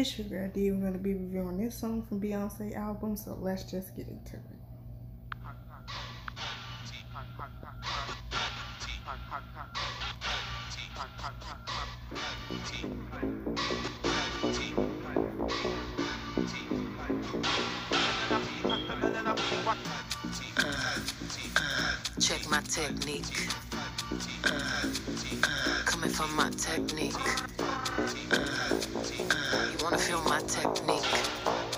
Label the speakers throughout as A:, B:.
A: It's your girl D. We're gonna be reviewing this song from Beyonce album, so let's just get into it.
B: check my technique. Coming from my technique. You wanna feel technique?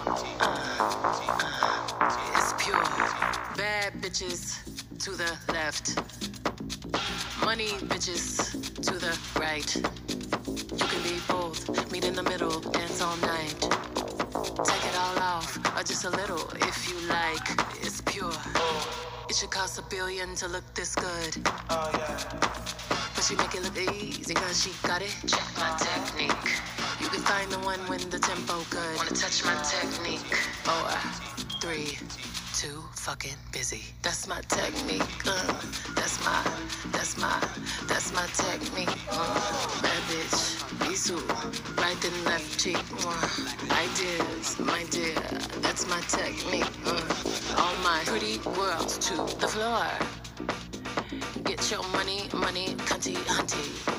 B: Uh, uh, it's pure. Bad bitches to the left. Money bitches to the right. You can be both. Meet in the middle. Dance all night. Take it all off, or just a little if you like. It's pure. It should cost a billion to look this good. Oh, yeah. But she make it look easy cause she got it. Check my technique. You can find the one when the tempo good. Wanna touch my technique? Four, three, two, fucking busy. That's my technique. Uh, that's my, that's my, that's my technique. Uh, bad bitch. Bisu, right and left cheek. Uh, ideas, my dear. That's my technique. Uh, all my pretty worlds to the floor. Get your money, money, cunty, hunty.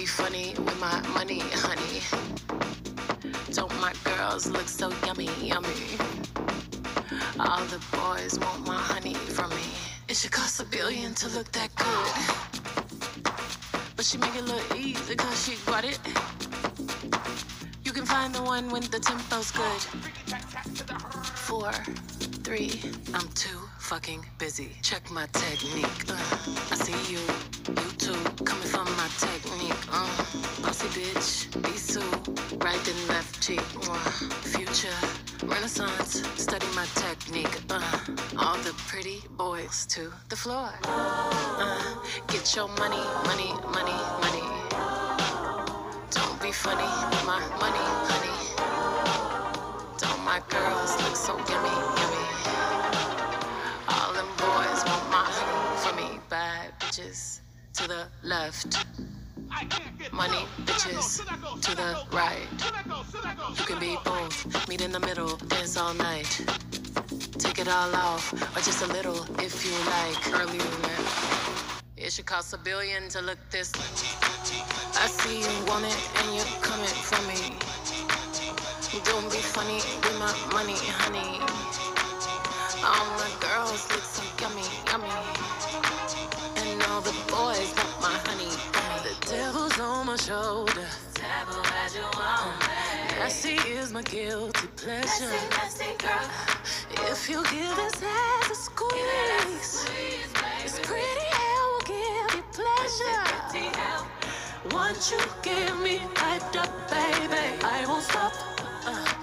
B: Be funny with my money, honey. Don't my girls look so yummy, yummy? All the boys want my honey from me. It should cost a billion to look that good. But she make it look easy cause she got it. You can find the one when the tempo's good. Four, three, I'm too fucking busy. Check my technique. Uh, I see you, you too, coming from my technique. Uh, bossy bitch, be so right and left cheek. Uh, future, renaissance, study my technique. Uh, all the pretty boys to the floor. Uh, get your money, money, money, money. Don't be funny, my money, honey. Don't my girls look so yummy? All them boys want my for me. Bad bitches to the left. Money bitches to the right. You can be both. Meet in the middle, dance all night. Take it all off, or just a little if you like. Roulette. It should cost a billion to look this. I see you want it and you're coming for me. Don't be funny with my money, honey. All my girls look so yummy, yummy. And all the boys want my honey. The devil's on my shoulder. Devil as you want Nasty is my guilty pleasure. If you give this ass a squeeze, it's pretty hell will give you pleasure. Once you get me hyped up, baby, I won't stop. Uh,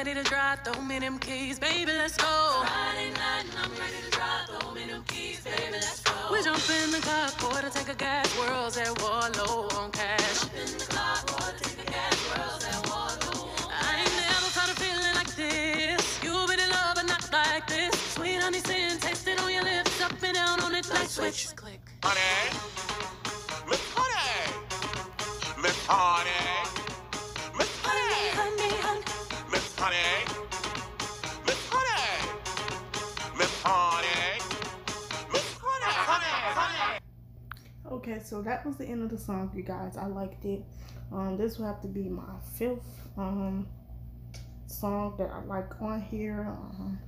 B: ready to drive. Throw me them keys, baby, let's go. Friday night and I'm ready to drive. Throw me them keys, baby, let's go. We jump in the car, quarter take a gas, worlds at Warlow on cash. Jump in the car, quarter take a gas, worlds at Warlow. I ain't never felt a feeling like this. You've been in love, but not like this. Sweet honey sin, taste it on your lips, up and down on it like switch. Click.
C: Honey, Miss Honey, Miss Honey, Honey, Miss Honey, Miss Honey, Miss Honey, Honey, Honey.
A: Okay, so that was the end of the song, you guys. I liked it. Um, this will have to be my fifth um song that I like on here. Um,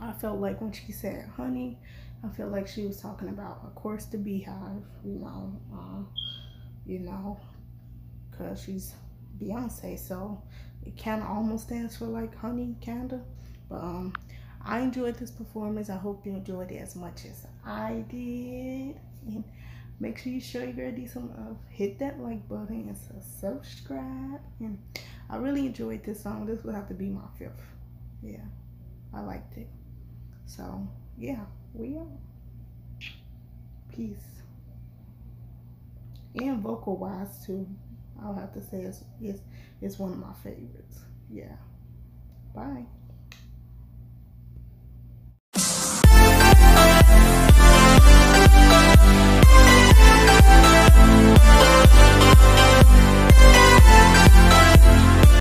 A: I felt like when she said honey, I felt like she was talking about, of course, the beehive, you know, um, you know, because she's Beyonce, so it kind of almost stands for like honey, kind of. But um, I enjoyed this performance. I hope you enjoyed it as much as I did. And make sure you show your girl D some love. Hit that like button and subscribe. And I really enjoyed this song. This will have to be my fifth. Yeah, I liked it. So yeah, we are. Peace. And vocal wise too. I'll have to say it's, it's, it's one of my favorites. Yeah. Bye.